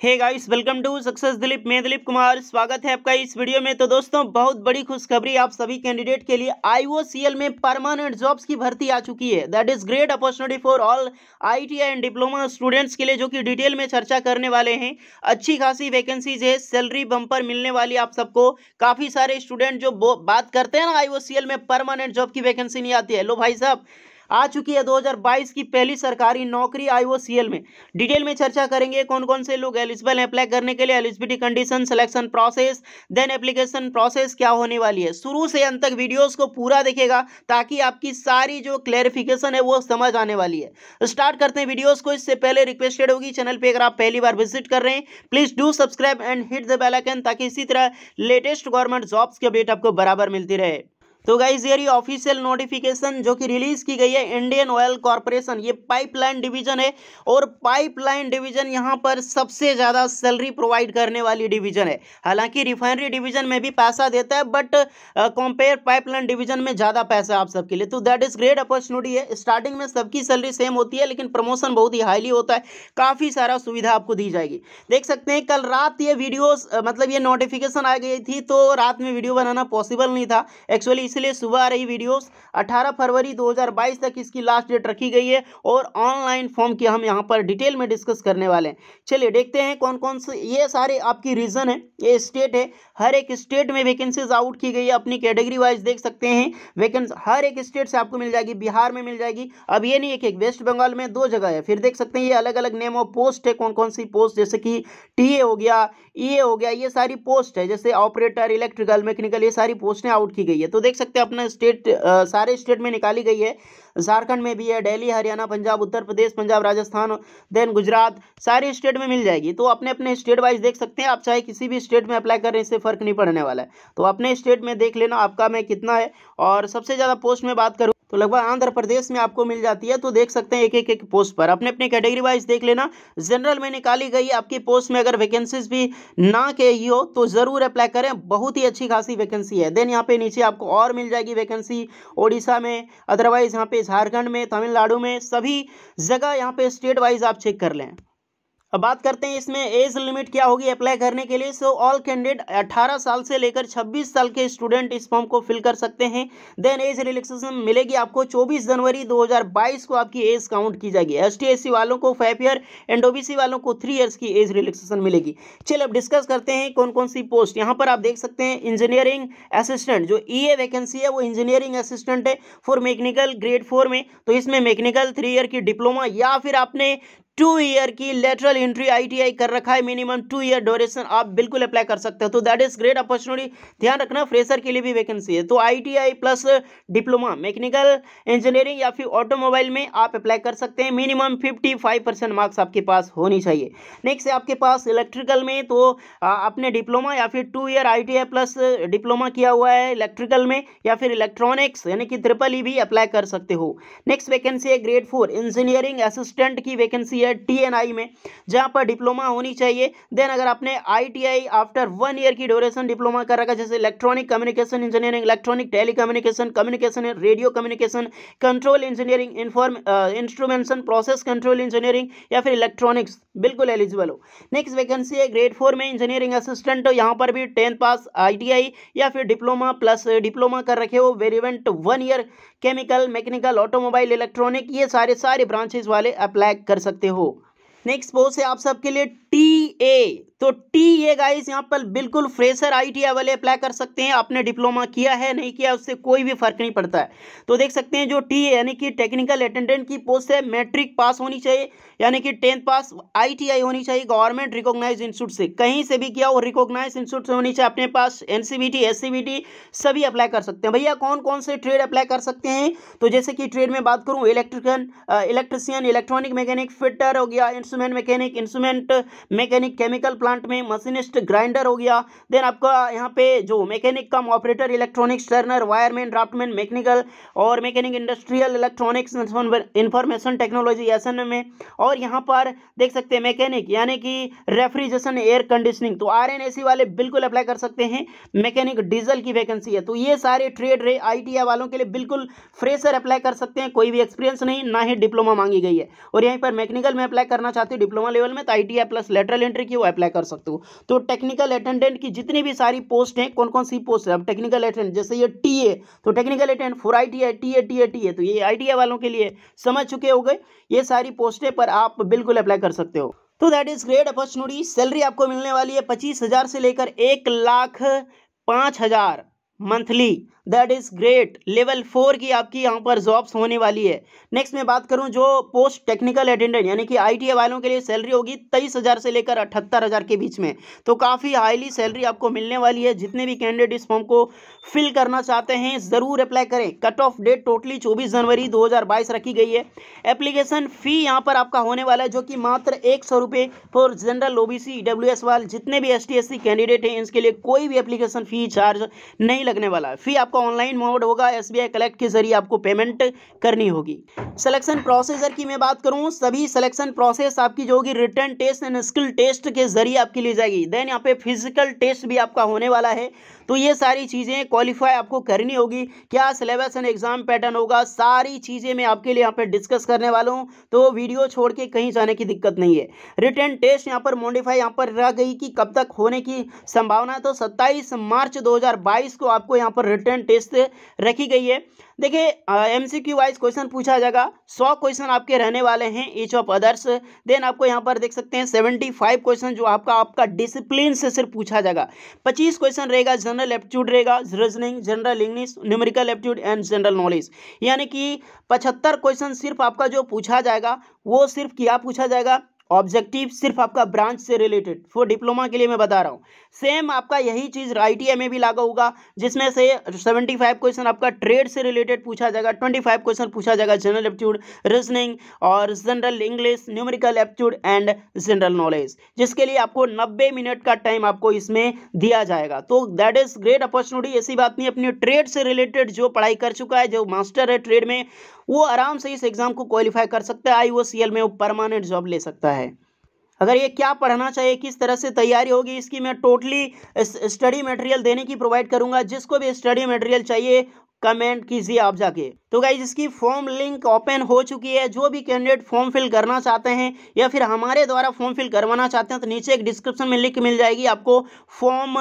Hey guys welcome to success Dilip मैं दिलीप कुमार, स्वागत है आपका इस वीडियो में। तो दोस्तों, बहुत बड़ी खुशखबरी आप सभी कैंडिडेट के लिए आईओसीएल में परमानेंट जॉब्स की भर्ती आ चुकी है। That is great opportunity for all ITI and diploma students के लिए जो कि डिटेल में चर्चा करने वाले हैं। अच्छी खासी वैकेंसीज है सैलरी बम्पर मिलने वाली आप सबको। काफ़ी सारे स्टूडेंट जो बात करते हैं ना IOCL में परमानेंट जॉब की वैकेंसी नहीं आती है। लो भाई साहब आ चुकी है 2022 की पहली सरकारी नौकरी आईओसीएल में। डिटेल में चर्चा करेंगे कौन कौन से लोग एलिजिबल हैं अप्लाई करने के लिए eligibility condition selection process then application process क्या होने वाली है। शुरू से अंत तक वीडियोस को पूरा देखेगा ताकि आपकी सारी जो क्लैरिफिकेशन है वो समझ आने वाली है। स्टार्ट करते हैं वीडियोज़ को, इससे पहले रिक्वेस्टेड होगी चैनल पर अगर आप पहली बार विज़िट कर रहे हैं please do subscribe and hit the bell icon ताकि इसी तरह लेटेस्ट गवर्नमेंट जॉब्स की अपडेट आपको बराबर मिलती रहे। तो गाइज़ ये ऑफिशियल नोटिफिकेशन जो कि रिलीज़ की गई है इंडियन ऑयल कॉरपोरेशन ये पाइपलाइन डिवीज़न है और पाइपलाइन डिवीज़न यहाँ पर सबसे ज़्यादा सैलरी प्रोवाइड करने वाली डिवीज़न है। हालाँकि रिफाइनरी डिवीज़न में भी पैसा देता है बट कंपेयर पाइपलाइन डिवीज़न में ज़्यादा पैसा आप सबके लिए। तो दैट इज़ ग्रेट अपॉर्चुनिटी है। स्टार्टिंग में सबकी सैलरी सेम होती है, लेकिन प्रमोशन बहुत ही हाईली होता है। काफ़ी सारा सुविधा आपको दी जाएगी। देख सकते हैं, कल रात ये वीडियोज़ मतलब ये नोटिफिकेशन आ गई थी तो रात में वीडियो बनाना पॉसिबल नहीं था। एक्चुअली इसलिए सुबह आ रही वीडियोस 18 फरवरी 2022 तक इसकी लास्ट डेट रखी गई है और ऑनलाइन फॉर्म की हम यहाँ पर डिटेल में डिस्कस करने वाले हैं। चलिए देखते हैं कौन कौन से, ये सारे आपकी रीजन है, ये स्टेट है। हर एक स्टेट में वैकेंसीज आउट की गई है, अपनी कैटेगरी वाइज देख सकते हैं। वैकेंसी हर एक स्टेट से आपको मिल जाएगी, बिहार में मिल जाएगी। अब ये नहीं है कि वेस्ट बंगाल में दो जगह है, फिर देख सकते हैं ये अलग अलग नेम ऑफ़ पोस्ट है कौन कौन सी पोस्ट जैसे कि टी हो गया ई हो गया, ये सारी पोस्ट है, जैसे ऑपरेटर इलेक्ट्रिकल मैकेनिकल ये सारी पोस्टें आउट की गई है। तो देख सकते हैं अपना स्टेट सारे स्टेट में निकाली गई है। झारखंड में भी है, दिल्ली, हरियाणा, पंजाब, उत्तर प्रदेश, पंजाब, राजस्थान देन गुजरात, सारे स्टेट में मिल जाएगी। तो अपने अपने स्टेट वाइज देख सकते हैं, आप चाहे किसी भी स्टेट में अप्लाई करें, इससे फ़र्क नहीं पड़ने वाला है। तो अपने स्टेट में देख लेना आपका में कितना है, और सबसे ज़्यादा पोस्ट में बात करूँ तो लगभग आंध्र प्रदेश में आपको मिल जाती है तो देख सकते हैं एक एक एक पोस्ट पर। अपने अपने कैटेगरी वाइज देख लेना। जनरल में निकाली गई आपकी पोस्ट में अगर वैकेंसीज भी ना के ही हो तो ज़रूर अप्लाई करें। बहुत ही अच्छी खासी वैकेंसी है। देन यहाँ पे नीचे आपको और मिल जाएगी वैकेंसी ओडिशा में अदरवाइज़ यहाँ पे झारखंड में, तमिलनाडु में, सभी जगह यहाँ पे स्टेट वाइज आप चेक कर लें। अब बात करते हैं इसमें एज लिमिट क्या होगी अप्लाई करने के लिए। सो ऑल कैंडिडेट 18 साल से लेकर 26 साल के स्टूडेंट इस फॉर्म को फिल कर सकते हैं। देन एज रिलैक्सेशन मिलेगी आपको 24 जनवरी 2022 को आपकी एज काउंट की जाएगी। एस टी वालों को फाइव ईयर एंड ओबीसी वालों को थ्री ईयर्स की एज रिलैक्सेशन मिलेगी। चलिए अब डिस्कस करते हैं कौन कौन सी पोस्ट यहाँ पर आप देख सकते हैं इंजीनियरिंग असिस्टेंट जो ई ए वैकेंसी है, वो इंजीनियरिंग असिस्टेंट है फॉर मैकेनिकल ग्रेड फोर में। तो इसमें मैकेनिकल थ्री ईयर की डिप्लोमा या फिर आपने टू ईयर की लेटरल एंट्री आईटीआई कर रखा है मिनिमम टू ईयर ड्यूरेशन आप बिल्कुल अप्लाई कर सकते हो। तो दैट इज़ ग्रेट अपॉर्चुनिटी ध्यान रखना फ्रेशर के लिए भी वैकेंसी है। तो ITI plus diploma mechanical engineering या फिर ऑटोमोबाइल में आप अप्लाई कर सकते हैं। Minimum fifty five percent marks आपके पास होनी चाहिए। नेक्स्ट है आपके पास इलेक्ट्रिकल में तो आपने डिप्लोमा या फिर two year ITI plus diploma किया हुआ है इलेक्ट्रिकल में, या फिर इलेक्ट्रॉनिक्स यानी कि ट्रिपल ई भी अप्लाई कर सकते हो। नेक्स्ट वैकेंसी है ग्रेड फोर इंजीनियरिंग असिस्टेंट की वैकेंसी है। है टीएनआई में, जहाँ पर डिप्लोमा होनी चाहिए। देन अगर आपने आईटीआई आफ्टर वन ईयर की ड्यूरेशन डिप्लोमा कर रखा जैसे electronic communication engineering electronic telecommunication communication radio communication control engineering inform instrumentation process control engineering या फिर इलेक्ट्रॉनिक्स बिल्कुल एलिजिबल हो। नेक्स्ट वैकेंसी है ग्रेड फोर में इंजीनियरिंग असिस्टेंट तो यहाँ पर भी टेंथ पास आईटीआई या फिर डिप्लोमा प्लस डिप्लोमा कर रखे हो वेरिवेंट one year chemical mechanical automobile electronic ये सारे सारे ब्रांचेस वाले अप्लाई कर सकते हो। नेक्स्ट पोस्ट है आप सबके लिए टी ए तो टी ए गाइस यहाँ पर बिल्कुल फ्रेशर आई टी वाले अप्लाई कर सकते हैं, आपने डिप्लोमा किया है, नहीं किया, उससे कोई भी फ़र्क नहीं पड़ता है। तो देख सकते हैं जो टी ए यानी कि टेक्निकल अटेंडेंट की पोस्ट है मैट्रिक पास होनी चाहिए, यानी कि टेंथ पास आई टी आई होनी चाहिए गवर्नमेंट रिकॉग्नाइज इंस्टीट्यूट से। कहीं से भी किया वो रिकॉग्नाइज इंस्टीट्यूट से होनी चाहिए, अपने पास N C B T S C B T सभी अप्लाई कर सकते हैं। भैया कौन कौन से ट्रेड अप्लाई कर सकते हैं? तो जैसे कि ट्रेड में बात करूँ electrician electrician electronic mechanic fitter हो गया instrument mechanic instrument mechanic chemical plant में मशीनिस्ट ग्राइंडर हो गया। देन आपका यहाँ पे जो mechanic cum operator, electronics, turner, wireman draftsman mechanical और mechanic industrial, electronics information technology S में। और यहाँ पर देख सकते हैं मैकेनिक, यानी कि रेफ्रिजरेशन, एयर कंडीशनिंग। तो आर वाले बिल्कुल अप्लाई कर सकते हैं। मैकेनिक डीजल की वैकेंसी है। तो ये सारे ट्रेड रहे। आई वालों के लिए बिल्कुल फ्रेशर अप्लाई कर सकते हैं। कोई भी एक्सपीरियंस नहीं, ना ही डिप्लोमा मांगी गई है। और यहीं पर मैकेनिकल में अप्लाई करना चाहते हो, डिप्लोमा लेवल में तो आईटीआई प्लस लेटरल एंट्री की वो अप्लाई कर सकते हो। तो टेक्निकल अटेंडेंट की जितनी भी सारी पोस्ट हैं कौन कौन सी पोस्ट है? अब टेक्निकल अटेंडेंट जैसे ये टी ए तो technical attendant four I T I T A T A T A तो ये आई वालों के लिए समझ चुके हो गए ये सारी पोस्टें पर आप बिल्कुल अप्लाई कर सकते हो। तो that is great opportunity salary आपको मिलने वाली है पच्चीस हज़ार से लेकर एक लाख पाँच हज़ार monthly that is great. Level four की आपकी यहाँ पर जॉब्स होने वाली है। नेक्स्ट मैं बात करूँ जो पोस्ट टेक्निकल अटेंडेंट, यानी कि आई वालों के लिए सैलरी होगी तेईस हज़ार से लेकर अठहत्तर हज़ार के बीच में। तो काफ़ी हाईली सैलरी आपको मिलने वाली है। जितने भी कैंडिडेट इस फॉर्म को फिल करना चाहते हैं, ज़रूर अप्लाई करें। कट ऑफ़ डेट टोटली चौबीस जनवरी दो हज़ार बाईस रखी गई है। एप्लीकेशन फ़ी यहाँ पर आपका होने वाला है, जो कि मात्र एक सौ रुपये for general O B C W S वाल, जितने भी एस टी कैंडिडेट हैं, इसके लिए कोई भी एप्लीकेशन फ़ी चार्ज नहीं लगने वाला है। फ़ी आपका ऑनलाइन मोड होगा एसबीआई कलेक्ट के ज़रिए आपको पेमेंट करनी होगी। सिलेक्शन प्रोसेसर की मैं बात करूँ, सभी सिलेक्शन प्रोसेस आपकी जो होगी return test and skill test के ज़रिए आपकी ली जाएगी। देन यहाँ पे फ़िज़िकल टेस्ट भी आपका होने वाला है। तो ये सारी चीज़ें क्वालिफाई आपको करनी होगी। क्या सिलेबस एंड एग्ज़ाम पैटर्न होगा? सारी चीज़ें मैं आपके लिए यहाँ पर डिस्कस करने वाला हूँ। तो वीडियो छोड़ के कहीं जाने की दिक्कत नहीं है। रिटर्न टेस्ट यहाँ पर मॉडिफाई यहाँ पर रह गई कि कब तक होने की संभावना तो सत्ताईस मार्च दो हज़ार बाईस को आपको यहाँ पर रिटर्न टेस्ट रखी गई है। देखिए M C Q wise question पूछा जाएगा। सौ क्वेश्चन आपके रहने वाले हैं ईच ऑफ़ अदर्स देन आपको यहाँ पर देख सकते हैं सेवेंटी फाइव क्वेश्चन जो आपका आपका डिसिप्लिन से सिर्फ़ पूछा जाएगा। पच्चीस क्वेश्चन रहेगा जनरल एप्टीट्यूड रहेगा reasoning general English numerical aptitude and general knowledge यानी कि पचहत्तर क्वेश्चन सिर्फ़ आपका जो पूछा जाएगा, वो सिर्फ़ क्या पूछा जाएगा? ऑब्जेक्टिव सिर्फ़ आपका ब्रांच से रिलेटेड फॉर डिप्लोमा के लिए मैं बता रहा हूँ. सेम आपका यही चीज़ आई में भी लागू होगा, जिसमें से सेवेंटी फाइव क्वेश्चन आपका ट्रेड से रिलेटेड पूछा जाएगा ट्वेंटी फाइव क्वेश्चन पूछा जाएगा जनरल एप्टीट्यूड रीजनिंग और general English numerical aptitude and general knowledge जिसके लिए आपको नब्बे मिनट का टाइम आपको इसमें दिया जाएगा. तो दैट इज़ ग्रेट अपॉर्चुनिटी ऐसी बात नहीं, अपनी ट्रेड से रिलेटेड जो पढ़ाई कर चुका है, जो मास्टर है ट्रेड में, वो आराम से इस एग्ज़ाम को क्वालिफाई कर सकता है आई ओ सी एल में वो परमानेंट जॉब ले सकता है. अगर ये क्या पढ़ना चाहिए किस तरह से तैयारी होगी, इसकी मैं टोटली स्टडी मटेरियल देने की प्रोवाइड करूँगा। जिसको भी स्टडी मटेरियल चाहिए कमेंट कीजिए आप जाके। तो गाइज़ इसकी फॉर्म लिंक ओपन हो चुकी है। जो भी कैंडिडेट फॉर्म फिल करना चाहते हैं या फिर हमारे द्वारा फॉर्म फिल करवाना चाहते हैं तो नीचे एक डिस्क्रिप्शन में लिंक मिल जाएगी आपको फॉर्म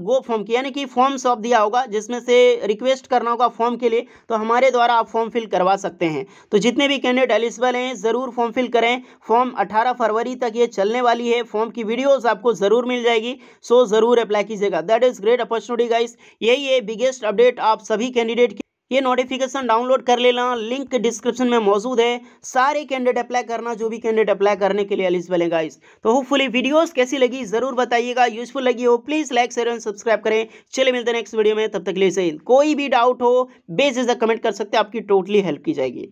गो फॉर्म की। यानी कि फॉर्म सॉप दिया होगा, जिसमें से रिक्वेस्ट करना होगा फॉर्म के लिए तो हमारे द्वारा आप फॉर्म फिल करवा सकते हैं। तो जितने भी कैंडिडेट एलिजिबल हैं, ज़रूर फॉर्म फिल करें। फॉर्म अठारह फरवरी तक ये चलने वाली है। फॉर्म की वीडियोज़ आपको ज़रूर मिल जाएगी। सो ज़रूर अप्लाई कीजिएगा। That is great opportunity guys यही है बिगेस्ट अपडेट आप सभी कैंडिडेट ये नोटिफिकेशन डाउनलोड कर लेना लिंक डिस्क्रिप्शन में मौजूद है। सारे कैंडिडेट अप्लाई करना, जो भी कैंडिडेट अप्लाई करने के लिए एलिजिबल है गाइस तो होपफुली वीडियोस कैसी लगी, ज़रूर बताइएगा। यूजफुल लगी हो please like share and subscribe करें। चले मिलते हैं नेक्स्ट वीडियो में। तब तक लिए सही कोई भी डाउट हो बेस कमेंट कर सकते हैं, आपकी टोटली हेल्प की जाएगी।